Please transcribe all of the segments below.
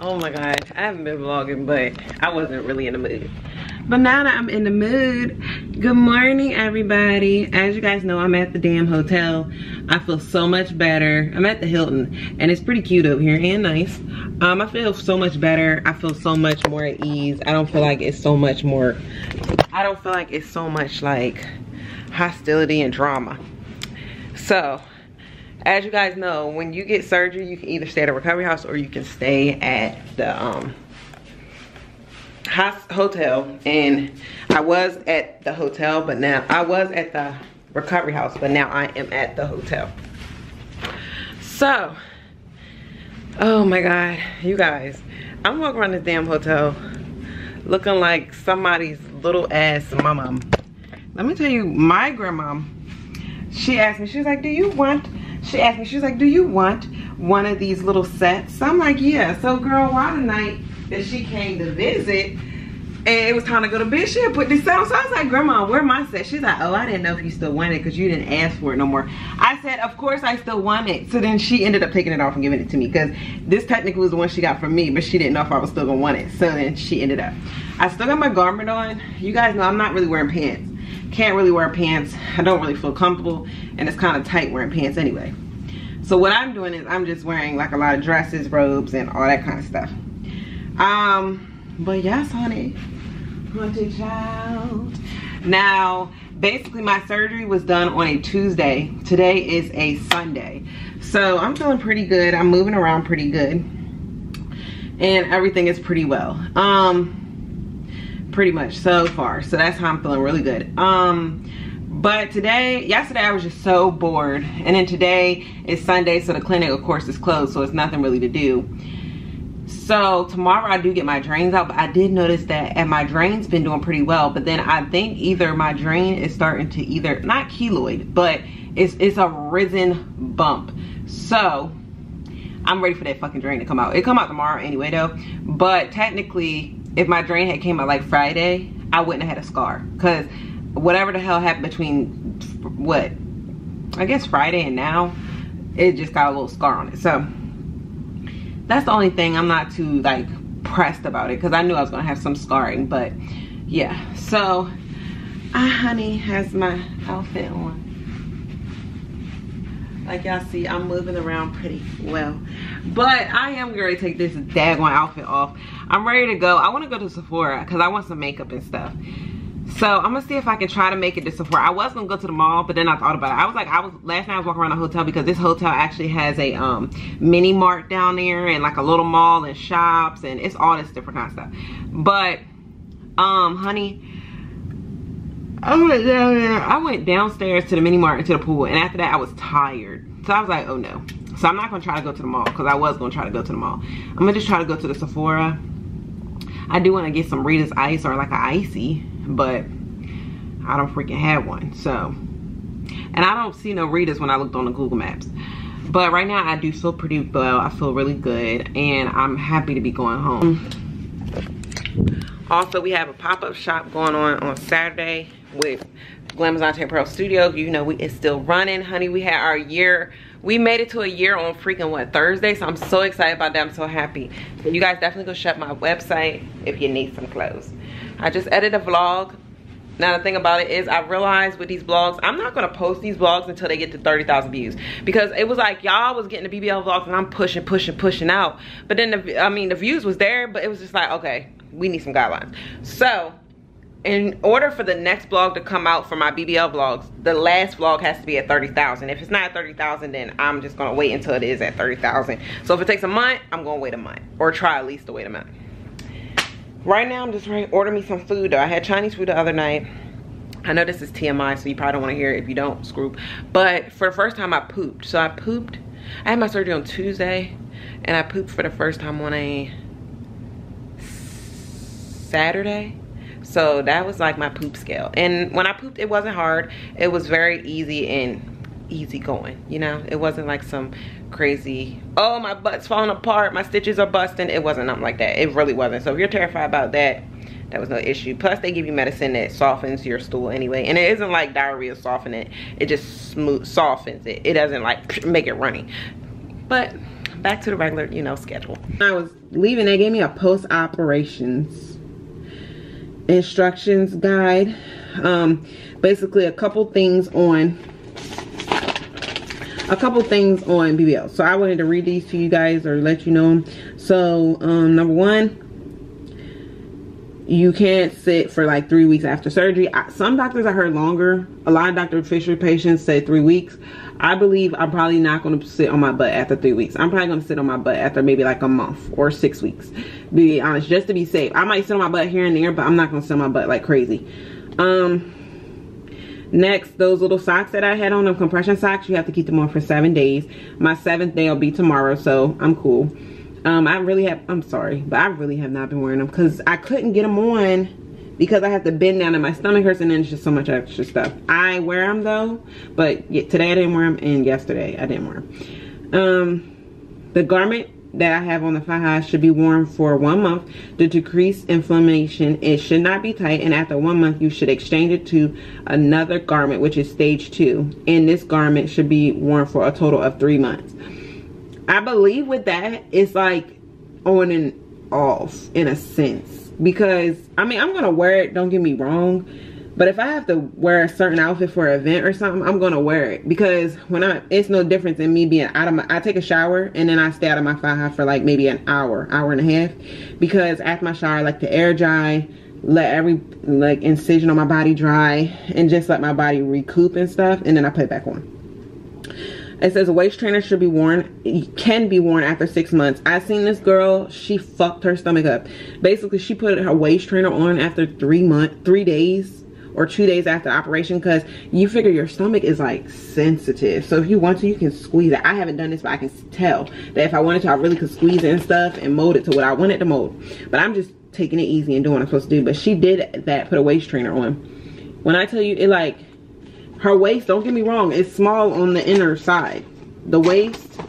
Oh my gosh, I haven't been vlogging, but I wasn't really in the mood. But now that I'm in the mood, good morning everybody. As you guys know, I'm at the damn hotel. I feel so much better. I'm at the Hilton and it's pretty cute up here and nice. Um, I feel so much better. I feel so much more at ease. I don't feel like it's so much more, I don't feel like it's so much like hostility and drama. So, as you guys know, when you get surgery, you can either stay at a recovery house or you can stay at the um, hotel. And I was at the hotel, but now I was at the recovery house, but now I am at the hotel. So, oh my God, you guys, I'm walking around this damn hotel looking like somebody's little ass mama. Let me tell you, my grandma, she asked me, she was like, do you want she asked me, she was like, do you want one of these little sets? So I'm like, yeah. So girl, why the night that she came to visit, and it was time to go to bed, she put this on. So I was like, Grandma, where my set? She's like, oh, I didn't know if you still want it because you didn't ask for it no more. I said, of course I still want it. So then she ended up taking it off and giving it to me because this technically was the one she got from me, but she didn't know if I was still gonna want it. So then she ended up. I still got my garment on. You guys know I'm not really wearing pants can't really wear pants. I don't really feel comfortable and it's kind of tight wearing pants anyway. So what I'm doing is I'm just wearing like a lot of dresses, robes, and all that kind of stuff. Um, but yes, honey, haunted child. Now, basically my surgery was done on a Tuesday. Today is a Sunday. So I'm feeling pretty good. I'm moving around pretty good. And everything is pretty well. Um, pretty much so far. So that's how i'm feeling really good. Um but today yesterday i was just so bored. And then today is sunday so the clinic of course is closed so it's nothing really to do. So tomorrow i do get my drains out but i did notice that and my drains been doing pretty well but then i think either my drain is starting to either not keloid but it's it's a risen bump. So i'm ready for that fucking drain to come out. It come out tomorrow anyway though. But technically if my drain had came out like Friday, I wouldn't have had a scar. Because whatever the hell happened between, what, I guess Friday and now, it just got a little scar on it. So, that's the only thing I'm not too, like, pressed about it. Because I knew I was going to have some scarring. But, yeah. So, I, honey, has my outfit on. Like y'all see, I'm moving around pretty well. But I am going to take this daggone outfit off. I'm ready to go. I want to go to Sephora because I want some makeup and stuff. So I'm gonna see if I can try to make it to Sephora. I was gonna go to the mall, but then I thought about it. I was like, I was last night I was walking around the hotel because this hotel actually has a um, mini mart down there and like a little mall and shops and it's all this different kind of stuff. But um, honey, I went down there. I went downstairs to the mini mart and to the pool, and after that I was tired. So I was like, oh no. So I'm not gonna try to go to the mall because I was gonna try to go to the mall. I'm gonna just try to go to the Sephora. I do want to get some Rita's Ice or like an icy, but I don't freaking have one. So, and I don't see no Rita's when I looked on the Google Maps. But right now I do feel pretty well. I feel really good and I'm happy to be going home. Also, we have a pop-up shop going on on Saturday with Glamazon Pearl Studio. You know, we it's still running, honey. We had our year, we made it to a year on freaking what, Thursday? So I'm so excited about that. I'm so happy. You guys definitely go check my website if you need some clothes. I just edited a vlog. Now the thing about it is I realized with these vlogs, I'm not gonna post these vlogs until they get to 30,000 views. Because it was like y'all was getting the BBL vlogs and I'm pushing, pushing, pushing out. But then, the, I mean, the views was there, but it was just like, okay, we need some guidelines. So in order for the next vlog to come out for my BBL vlogs, the last vlog has to be at 30,000. If it's not at 30,000, then I'm just gonna wait until it is at 30,000. So if it takes a month, I'm gonna wait a month or try at least to wait a month. Right now, I'm just ready to order me some food though. I had Chinese food the other night. I know this is TMI, so you probably don't wanna hear it if you don't, screw. But for the first time, I pooped. So I pooped, I had my surgery on Tuesday, and I pooped for the first time on a Saturday so that was like my poop scale. And when I pooped, it wasn't hard. It was very easy and easy going, you know? It wasn't like some crazy, oh, my butt's falling apart, my stitches are busting. It wasn't nothing like that. It really wasn't. So if you're terrified about that, that was no issue. Plus, they give you medicine that softens your stool anyway. And it isn't like diarrhea soften it. It just smooth softens it. It doesn't like make it runny. But back to the regular, you know, schedule. I was leaving, they gave me a post-operations instructions guide. Um, basically a couple things on a couple things on BBL. So I wanted to read these to you guys or let you know. So um, number one, you can't sit for like three weeks after surgery. Some doctors I heard longer. A lot of Dr. Fisher patients say three weeks. I believe I'm probably not going to sit on my butt after three weeks. I'm probably going to sit on my butt after maybe like a month or six weeks. Be honest, just to be safe. I might sit on my butt here and there, but I'm not going to sit on my butt like crazy. Um, Next, those little socks that I had on, them compression socks, you have to keep them on for seven days. My seventh day will be tomorrow, so I'm cool. Um, I really have, I'm sorry, but I really have not been wearing them because I couldn't get them on because I have to bend down and my stomach hurts and then it's just so much extra stuff. I wear them though, but today I didn't wear them and yesterday I didn't wear them. Um, the garment that I have on the high should be worn for one month to decrease inflammation. It should not be tight and after one month you should exchange it to another garment which is stage two and this garment should be worn for a total of three months. I believe with that it's like on and off in a sense because I mean I'm gonna wear it don't get me wrong but if I have to wear a certain outfit for an event or something, I'm gonna wear it because when I, it's no difference in me being out of my, I take a shower and then I stay out of my faja for like maybe an hour, hour and a half, because after my shower, I like to air dry, let every like incision on my body dry, and just let my body recoup and stuff, and then I put it back on. It says a waist trainer should be worn, can be worn after six months. I seen this girl, she fucked her stomach up. Basically, she put her waist trainer on after three months, three days or two days after operation because you figure your stomach is like sensitive. So if you want to you can squeeze it. I haven't done this but i can tell that if i wanted to i really could squeeze it and stuff and mold it to what i wanted to mold. But i'm just taking it easy and doing what i'm supposed to do. But she did that put a waist trainer on. When i tell you it like her waist don't get me wrong it's small on the inner side. The waist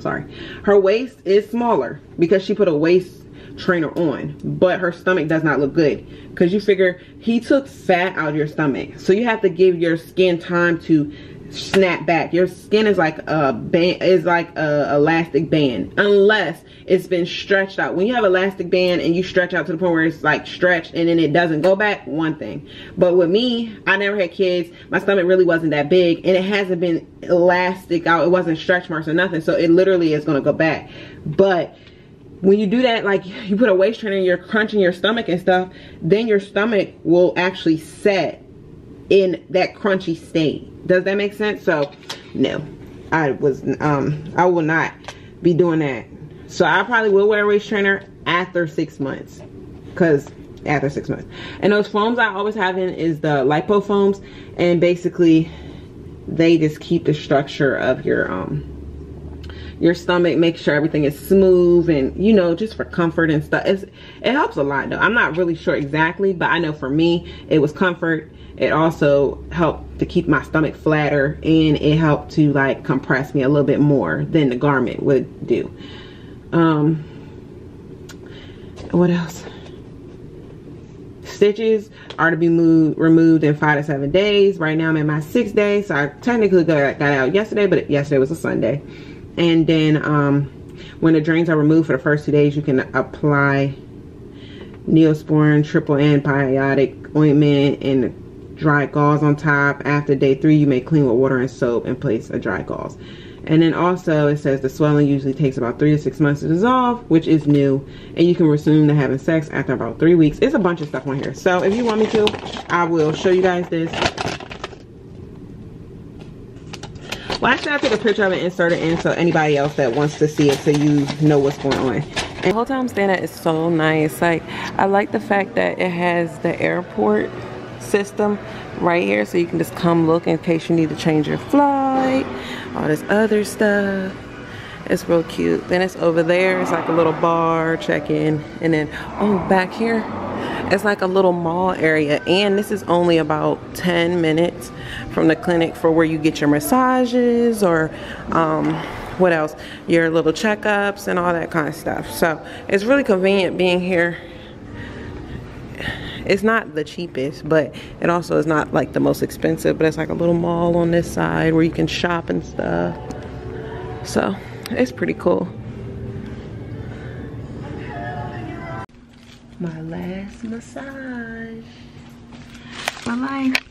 sorry. Her waist is smaller because she put a waist trainer on but her stomach does not look good. Because you figure he took fat out of your stomach. So you have to give your skin time to snap back. Your skin is like a band is like a elastic band unless it's been stretched out. When you have elastic band and you stretch out to the point where it's like stretched and then it doesn't go back one thing. But with me i never had kids. My stomach really wasn't that big and it hasn't been elastic out. It wasn't stretch marks or nothing. So it literally is going to go back. But when you do that, like you put a waist trainer you're crunching your stomach and stuff, then your stomach will actually set in that crunchy state. Does that make sense? So, no, I was, um, I will not be doing that. So I probably will wear a waist trainer after six months. Cause after six months. And those foams I always have in is the lipo foams. And basically they just keep the structure of your, um, your stomach, make sure everything is smooth and, you know, just for comfort and stuff. It's, it helps a lot though. I'm not really sure exactly, but I know for me, it was comfort. It also helped to keep my stomach flatter and it helped to like compress me a little bit more than the garment would do. Um, what else? Stitches are to be moved, removed in five to seven days. Right now I'm in my sixth day, so I technically got, got out yesterday, but yesterday was a Sunday and then um, when the drains are removed for the first two days you can apply neosporin triple antibiotic ointment and dry gauze on top. After day three you may clean with water and soap and place a dry gauze. And then also it says the swelling usually takes about three to six months to dissolve which is new. And you can resume to having sex after about three weeks. It's a bunch of stuff on here. So if you want me to i will show you guys this. Well, actually, I took a picture of it, insert it in so anybody else that wants to see it so you know what's going on. And the hotel I'm staying at is so nice. Like, I like the fact that it has the airport system right here so you can just come look in case you need to change your flight, all this other stuff. It's real cute. Then it's over there. It's like a little bar, check in. And then, oh, back here, it's like a little mall area and this is only about 10 minutes from the clinic for where you get your massages or um, what else your little checkups and all that kind of stuff so it's really convenient being here it's not the cheapest but it also is not like the most expensive but it's like a little mall on this side where you can shop and stuff so it's pretty cool. My last massage. My life.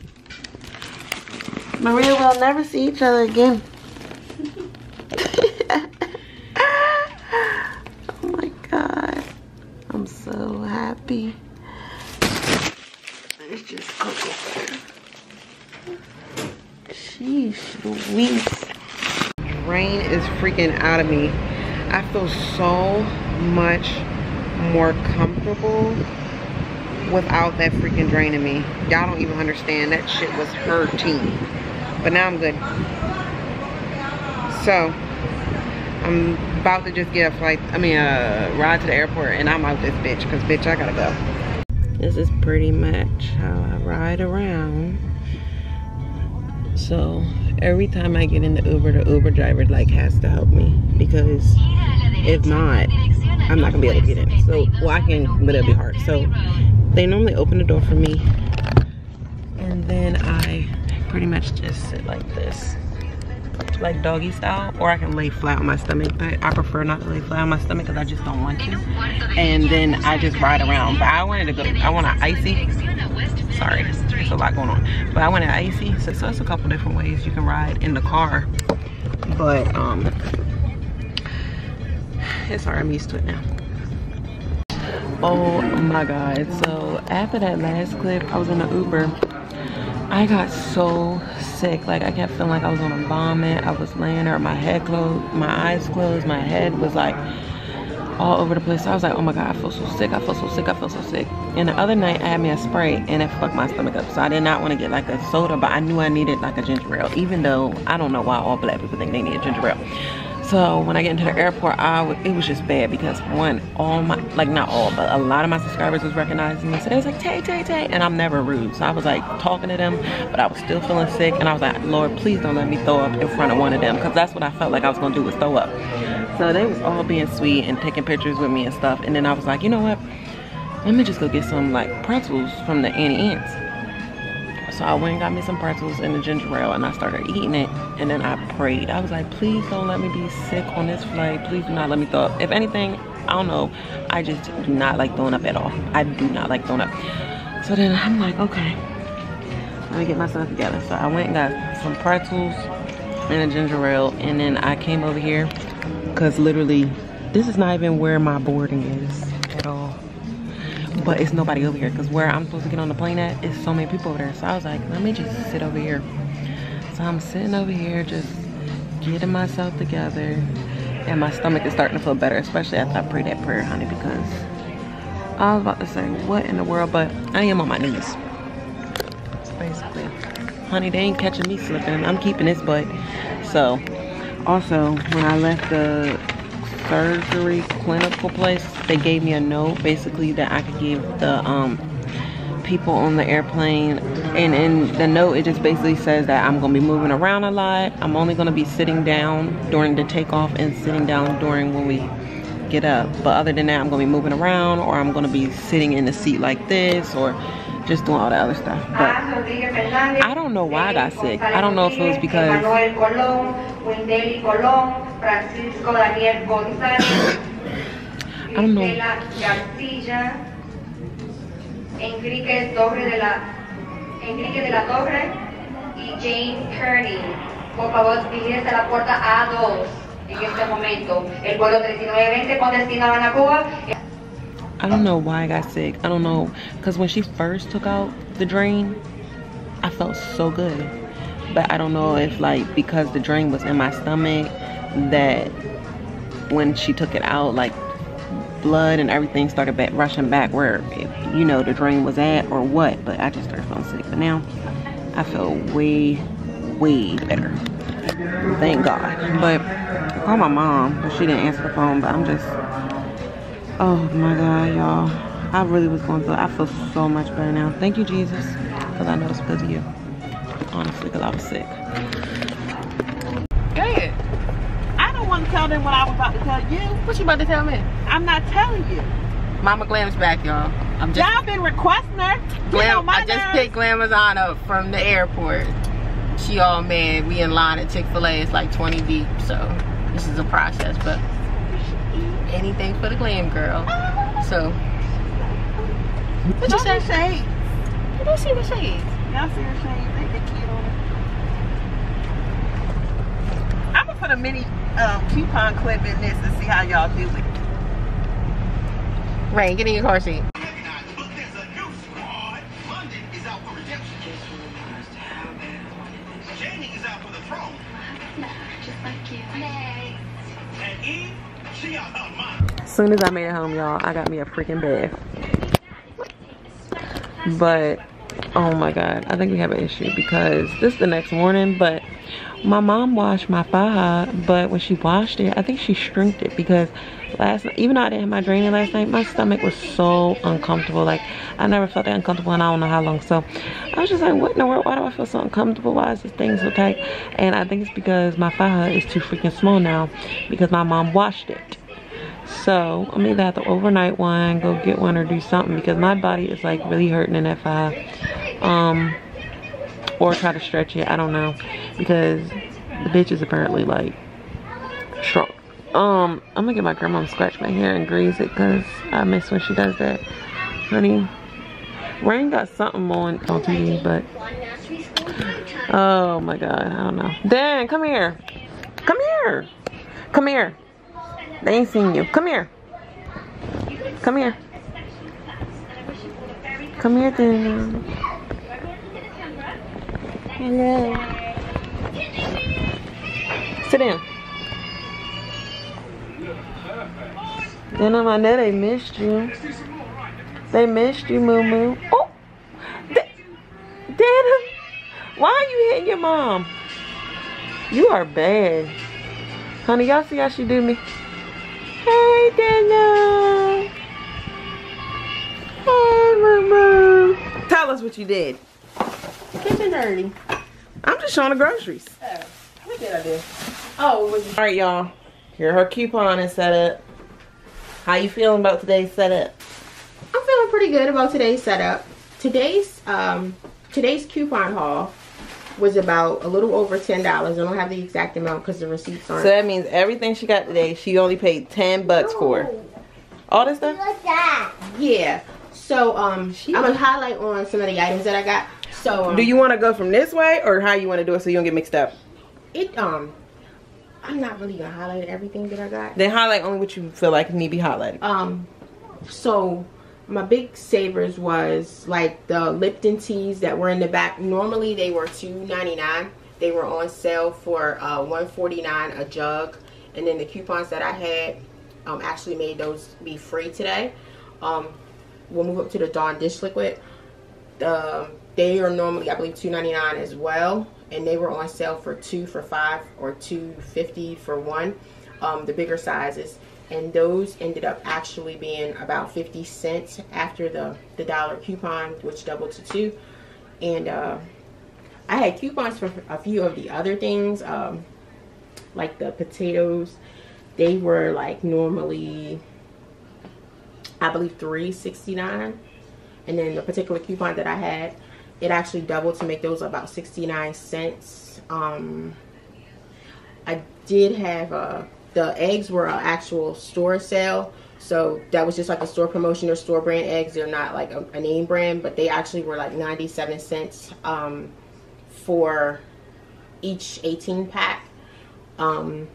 Maria will never see each other again. oh my god. I'm so happy. Just Coco. Sheesh Louise. Rain is freaking out of me. I feel so much more comfortable without that freaking draining me. Y'all don't even understand. That shit was hurting. But now I'm good. So, I'm about to just get a flight, I mean a ride to the airport and I'm out this bitch because bitch I gotta go. This is pretty much how I ride around. So every time I get in the Uber, the Uber driver like has to help me because if not, I'm not gonna be able to get in. So, well I can, but it'll be hard. So they normally open the door for me and then I pretty much just sit like this like doggy style or I can lay flat on my stomach but I prefer not to lay flat on my stomach because I just don't want to. And then I just ride around. But I wanted to go I want an icy. Sorry there's a lot going on. But I want an icy so, so it's a couple different ways you can ride in the car. But um it's alright I'm used to it now. Oh my god. So after that last clip i was in an uber i got so sick like i kept feeling like i was on a vomit i was laying there my head closed my eyes closed my head was like all over the place. I was like oh my god i feel so sick i feel so sick i feel so sick. And the other night i had me a spray and it fucked my stomach up. So i did not want to get like a soda but i knew i needed like a ginger ale even though i don't know why all black people think they need a ginger ale so when I get into the airport, I it was just bad because one, all my, like not all, but a lot of my subscribers was recognizing me. So they was like, Tay, Tay, Tay. And I'm never rude. So I was like talking to them, but I was still feeling sick. And I was like, Lord, please don't let me throw up in front of one of them. Because that's what I felt like I was to do was throw up. So they was all being sweet and taking pictures with me and stuff. And then I was like, you know what? Let me just go get some like pretzels from the Auntie Anne's. So I went and got me some pretzels and a ginger ale and I started eating it. And then I prayed. I was like, please don't let me be sick on this flight. Please do not let me throw up. If anything, I don't know. I just do not like throwing up at all. I do not like throwing up. So then I'm like, okay, let me get myself together. So I went and got some pretzels and a ginger ale. And then I came over here because literally this is not even where my boarding is at all but it's nobody over here because where I'm supposed to get on the plane at is so many people over there. So I was like, let me just sit over here. So I'm sitting over here just getting myself together and my stomach is starting to feel better, especially after I prayed that prayer, honey, because I was about to say, what in the world, but I am on my knees. Basically. Honey, they ain't catching me slipping. I'm keeping this butt. So, also, when I left the surgery clinical place, they gave me a note basically that I could give the um, people on the airplane. And in the note, it just basically says that I'm gonna be moving around a lot. I'm only gonna be sitting down during the takeoff and sitting down during when we get up. But other than that, I'm gonna be moving around or I'm gonna be sitting in a seat like this or just doing all the other stuff. But I don't know why I got sick. I don't know if it was because I don't know. Enrique Torre de la Enrique de la Torre y Jane Kearney. Por favor, a la puerta A2 en este momento. El vuelo 3920 con destino a. I don't know why I got sick. I don't know. Because when she first took out the drain, I felt so good. But I don't know if like because the drain was in my stomach that when she took it out, like blood and everything started back rushing back where you know the drain was at or what. But I just started feeling sick. But now I feel way, way better. Thank God. But I called my mom, but she didn't answer the phone. But I'm just Oh my God, y'all. I really was going through I feel so much better now. Thank you, Jesus. Because I know it's because of you. Honestly, because I was sick. Good. I don't want to tell them what I was about to tell you. What you about to tell me? I'm not telling you. Mama Glam's back, y'all. I'm just. Y'all been requesting her. Glam, I just nerves. picked Glamazon up from the airport. She all mad. We in line at Chick-fil-A. It's like 20 deep, so this is a process, but anything for the glam girl. So, what you say? shade. I don't see the shades. Y'all see her shade? They cute on it. I'm gonna put a mini um, coupon clip in this and see how y'all do it. Rain, get in your car seat. Look, there's a new squad. London is out for redemption. Jamie is out for the throne. Just like you. And Eve, she out her mind. As soon as I made it home, y'all, I got me a freaking bath. But, oh my God, I think we have an issue because this is the next morning, but my mom washed my faja, but when she washed it, I think she shrinked it because last night, even though I didn't have my draining last night, my stomach was so uncomfortable. Like, I never felt that uncomfortable and I don't know how long. So, I was just like, what in the world? Why do I feel so uncomfortable? Why is this thing so tight? And I think it's because my faja is too freaking small now because my mom washed it. So I'm either have to overnight one, go get one, or do something because my body is like really hurting in that five. Um, or try to stretch it. I don't know because the bitch is apparently like strong. Um, I'm gonna get my grandma to scratch my hair and grease it because I miss when she does that. Honey, Rain got something on on TV, but oh my god, I don't know. Dan, come here. Come here. Come here. They ain't seen you. Come here. Come here. Come here, then. Hello. Sit down. Then I know they missed you. They missed you, Moo Moo. Oh, Da- Dana, why are you hitting your mom? You are bad. Honey, y'all see how she do me? Hey, Dana. Hey, Moo. Tell us what you did. Kitchen dirty. I'm just showing the groceries. What did I do? Oh, it was All right, y'all. Here her coupon is set up. How you feeling about today's setup? I'm feeling pretty good about today's setup. Today's um today's coupon haul was about a little over ten dollars. I don't have the exact amount because the receipts aren't. So that means everything she got today, she only paid 10 bucks for. All this stuff? yeah. So um, I'm gonna highlight on some of the items that I got. So um, Do you want to go from this way or how you want to do it so you don't get mixed up? it um, I'm not really gonna highlight everything that I got. Then highlight only what you feel like need to be highlighted. Um, so my big savers was like the Lipton teas that were in the back. Normally they were $2.99. They were on sale for uh, $1.49 a jug. And then the coupons that I had um, actually made those be free today. Um, we'll move up to the Dawn dish liquid. The, they are normally I believe $2.99 as well. And they were on sale for two for five or two fifty for one. Um, the bigger sizes and those ended up actually being about 50 cents after the the dollar coupon which doubled to two. And uh, i had coupons for a few of the other things um, like the potatoes. They were like normally i believe 369 and then the particular coupon that i had it actually doubled to make those about 69 cents. Um, i did have uh, the eggs were an actual store sale. So that was just like a store promotion or store brand eggs. They're not like a, a name brand but they actually were like 97 cents um, for each 18 pack. Um,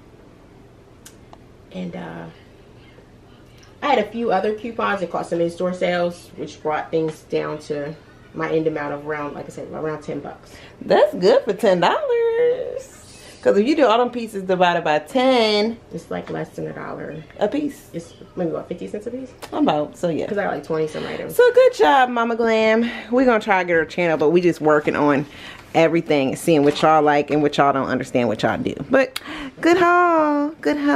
and uh, I had a few other coupons. That caught some in-store sales which brought things down to my end amount of around like I said around 10 bucks. That's good for $10. Because if you do all them pieces divided by 10 it's like less than a dollar a piece, it's maybe what 50 cents a piece about, so yeah. because I got like 20 some items So good job, Mama Glam. We're gonna try to get her channel, but we just working on everything, seeing what y'all like and what y'all don't understand what y'all do. But good haul, good haul.